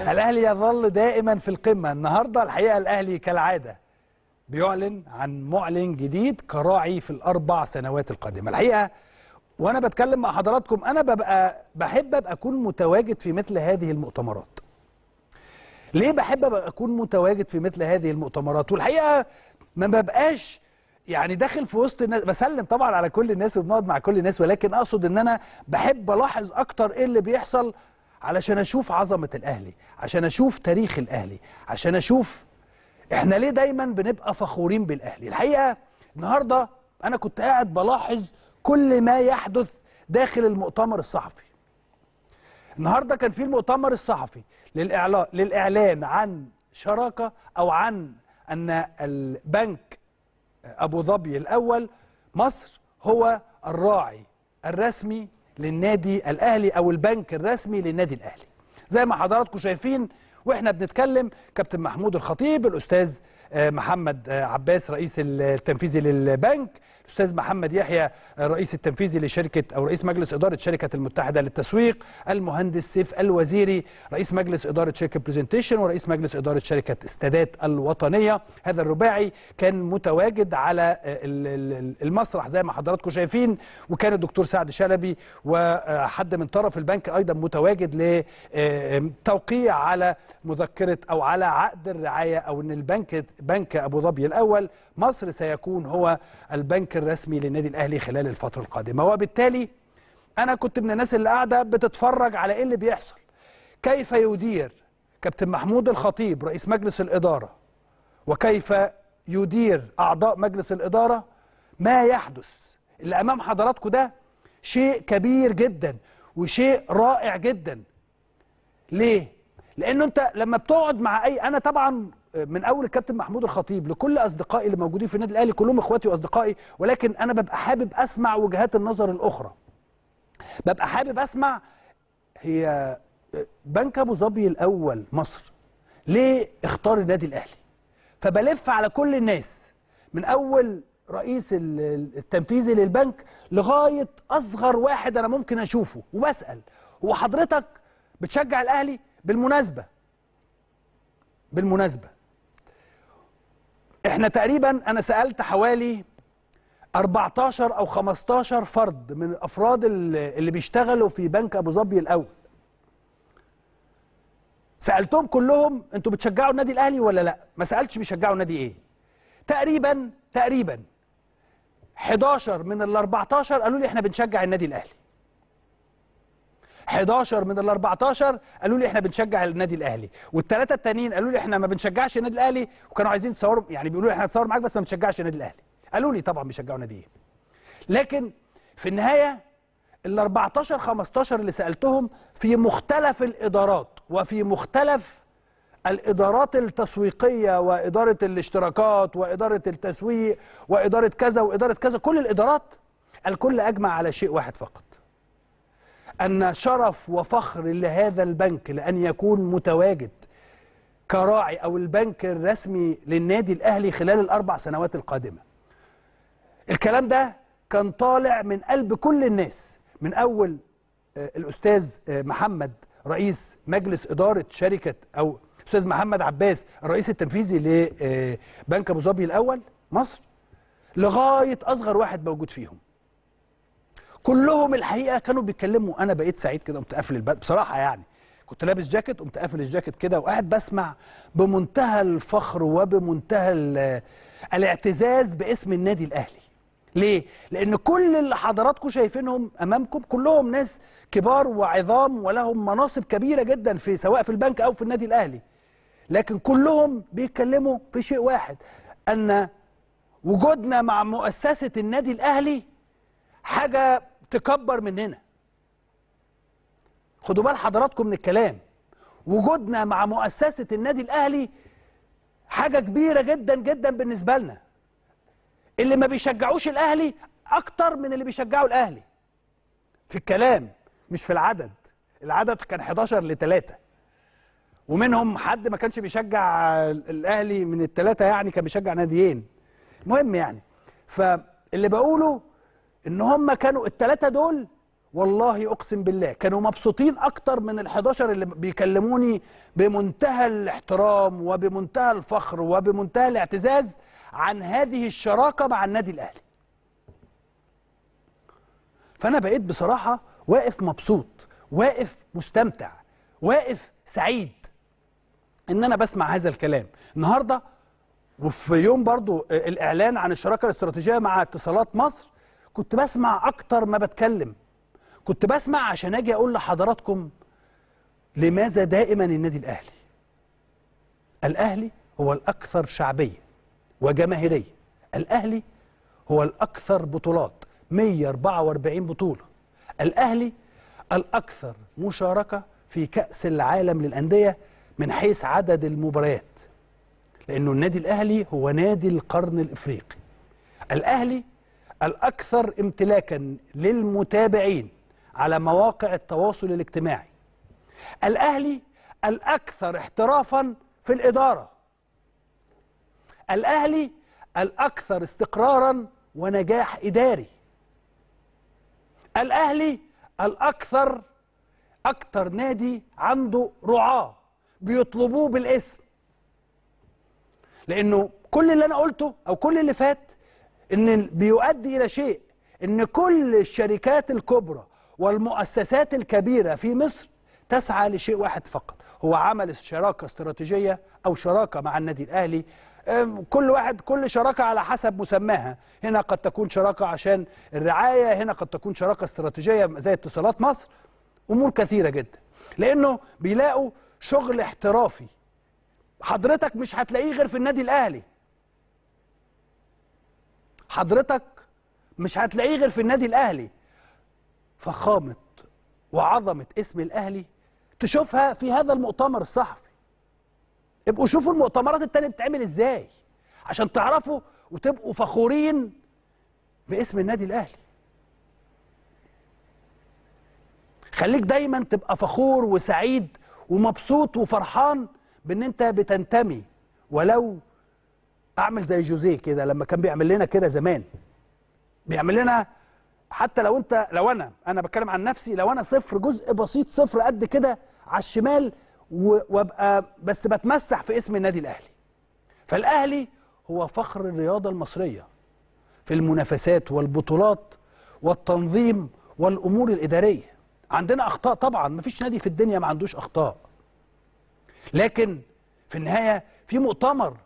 الأهلي يظل دائما في القمة. النهارده الحقيقة الأهلي كالعادة بيعلن عن معلن جديد كراعي في الأربع سنوات القادمة. الحقيقة وأنا بتكلم مع حضراتكم أنا ببقى بحب أبقى أكون متواجد في مثل هذه المؤتمرات. ليه بحب أبقى أكون متواجد في مثل هذه المؤتمرات؟ والحقيقة ما ببقاش يعني داخل في وسط الناس بسلم طبعا على كل الناس وبنقعد مع كل الناس ولكن أقصد إن أنا بحب ألاحظ أكتر إيه اللي بيحصل علشان أشوف عظمة الأهلي عشان أشوف تاريخ الأهلي عشان أشوف إحنا ليه دايما بنبقى فخورين بالأهلي؟ الحقيقة النهارده أنا كنت قاعد بلاحظ كل ما يحدث داخل المؤتمر الصحفي. النهارده كان في المؤتمر الصحفي للاعلان للإعلان عن شراكة أو عن أن البنك أبو ظبي الأول مصر هو الراعي الرسمي للنادي الأهلي أو البنك الرسمي للنادي الأهلي. زي ما حضراتكم شايفين وإحنا بنتكلم كابتن محمود الخطيب الأستاذ محمد عباس رئيس التنفيذي للبنك الأستاذ محمد يحيى الرئيس التنفيذي لشركة أو رئيس مجلس إدارة شركة المتحدة للتسويق المهندس سيف الوزيري رئيس مجلس إدارة شركة Presentation ورئيس مجلس إدارة شركة استادات الوطنية. هذا الرباعي كان متواجد على المسرح زي ما حضراتكم شايفين وكان الدكتور سعد شلبي وحد من طرف البنك أيضا متواجد لتوقيع على مذكرة أو على عقد الرعاية أو إن البنك بنك أبو ظبي الأول مصر سيكون هو البنك الرسمي للنادي الأهلي خلال الفترة القادمة. وبالتالي أنا كنت من الناس اللي قاعدة بتتفرج على إيه اللي بيحصل. كيف يدير كابتن محمود الخطيب رئيس مجلس الإدارة؟ وكيف يدير أعضاء مجلس الإدارة؟ ما يحدث. اللي أمام حضراتكم ده شيء كبير جدا وشيء رائع جدا. ليه؟ لأنه أنت لما بتقعد مع أي أنا طبعا من أول الكابتن محمود الخطيب لكل أصدقائي اللي موجودين في النادي الأهلي كلهم إخواتي وأصدقائي ولكن أنا ببقى حابب أسمع وجهات النظر الأخرى. ببقى حابب أسمع هي بنك أبو ظبي الأول مصر ليه اختار النادي الأهلي؟ فبلف على كل الناس من أول رئيس التنفيذي للبنك لغاية أصغر واحد أنا ممكن أشوفه وبسأل هو حضرتك بتشجع الأهلي؟ بالمناسبة. بالمناسبة. إحنا تقريبا أنا سألت حوالي 14 أو 15 فرد من الافراد اللي بيشتغلوا في بنك أبو ظبي الأول. سألتهم كلهم أنتوا بتشجعوا النادي الأهلي ولا لأ؟ ما سألتش بيشجعوا النادي إيه. تقريبا تقريبا 11 من ال 14 قالوا لي إحنا بنشجع النادي الأهلي. 11 من ال 14 قالوا لي إحنا بنشجع النادي الأهلي والثلاثه التانيين قالوا لي إحنا ما بنشجعش النادي الأهلي وكانوا عايزين يتصوروا يعني بيقولوا لي إحنا هنتصور معاك بس ما بنشجعش النادي الأهلي قالوا لي طبعا بيشجعوا نادي إيه لكن في النهاية ال 14 15 اللي سألتهم في مختلف الإدارات وفي مختلف الإدارات التسويقية وإدارة الاشتراكات وإدارة التسويق وإدارة كذا وإدارة كذا كل الإدارات الكل أجمع على شيء واحد فقط. أن شرف وفخر لهذا البنك لأن يكون متواجد كراعي أو البنك الرسمي للنادي الأهلي خلال الأربع سنوات القادمة. الكلام ده كان طالع من قلب كل الناس من أول الأستاذ محمد رئيس مجلس إدارة شركة أو أستاذ محمد عباس الرئيس التنفيذي لبنك أبو ظبي الأول مصر لغاية أصغر واحد موجود فيهم. كلهم الحقيقة كانوا بيتكلموا. أنا بقيت سعيد كده قمت قافل الباب بصراحة يعني. كنت لابس جاكيت قمت قافل الجاكيت كده وقاعد بسمع بمنتهى الفخر وبمنتهى الاعتزاز باسم النادي الأهلي. ليه؟ لأن كل اللي حضراتكم شايفينهم أمامكم كلهم ناس كبار وعظام ولهم مناصب كبيرة جدا في سواء في البنك أو في النادي الأهلي. لكن كلهم بيتكلموا في شيء واحد أن وجودنا مع مؤسسة النادي الأهلي حاجة تكبر مننا خدوا بال حضراتكم من الكلام. وجودنا مع مؤسسة النادي الأهلي حاجة كبيرة جدا جدا بالنسبة لنا. اللي ما بيشجعوش الأهلي أكتر من اللي بيشجعوا الأهلي. في الكلام مش في العدد. العدد كان 11 ل 3 ومنهم حد ما كانش بيشجع الأهلي من الثلاثة يعني كان بيشجع ناديين. المهم يعني. فاللي بقوله إن هم كانوا الثلاثه دول والله أقسم بالله كانوا مبسوطين أكتر من ال11 اللي بيكلموني بمنتهى الاحترام وبمنتهى الفخر وبمنتهى الاعتزاز عن هذه الشراكة مع النادي الأهلي. فأنا بقيت بصراحة واقف مبسوط واقف مستمتع واقف سعيد إن أنا بسمع هذا الكلام. النهارده وفي يوم برضو الإعلان عن الشراكة الاستراتيجية مع اتصالات مصر كنت بسمع أكتر ما بتكلم. كنت بسمع عشان أجي أقول لحضراتكم لماذا دائما النادي الأهلي. الأهلي هو الأكثر شعبية وجماهيرية. الأهلي هو الأكثر بطولات 144 بطولة. الأهلي الأكثر مشاركة في كأس العالم للأندية من حيث عدد المباريات لأنه النادي الأهلي هو نادي القرن الإفريقي. الأهلي الأكثر امتلاكا للمتابعين على مواقع التواصل الاجتماعي. الأهلي الأكثر احترافا في الإدارة. الأهلي الأكثر استقرارا ونجاح إداري. الأهلي الأكثر أكتر نادي عنده رعاة بيطلبوه بالاسم. لأنه كل اللي أنا قلته أو كل اللي فات إن بيؤدي إلى شيء إن كل الشركات الكبرى والمؤسسات الكبيرة في مصر تسعى لشيء واحد فقط هو عمل شراكة استراتيجية أو شراكة مع النادي الأهلي. كل واحد كل شراكة على حسب مسماها. هنا قد تكون شراكة عشان الرعاية هنا قد تكون شراكة استراتيجية زي اتصالات مصر أمور كثيرة جدا. لأنه بيلاقوا شغل احترافي. حضرتك مش هتلاقيه غير في النادي الأهلي. حضرتك مش هتلاقيه غير في النادي الأهلي. فخامه وعظمه اسم الأهلي تشوفها في هذا المؤتمر الصحفي. ابقوا شوفوا المؤتمرات التانية بتتعمل إزاي عشان تعرفوا وتبقوا فخورين باسم النادي الأهلي. خليك دايما تبقى فخور وسعيد ومبسوط وفرحان بإن أنت بتنتمي ولو أعمل زي جوزيه كده لما كان بيعمل لنا كده زمان. بيعمل لنا حتى لو أنت لو أنا أنا بتكلم عن نفسي لو أنا صفر جزء بسيط صفر قد كده على الشمال وأبقى بس بتمسح في اسم النادي الأهلي. فالأهلي هو فخر الرياضة المصرية في المنافسات والبطولات والتنظيم والأمور الإدارية. عندنا أخطاء طبعا مفيش نادي في الدنيا ما عندوش أخطاء. لكن في النهاية في مؤتمر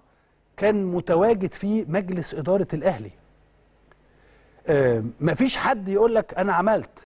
كان متواجد فيه مجلس إدارة الأهلي. آه مفيش حد يقول لك أنا عملت.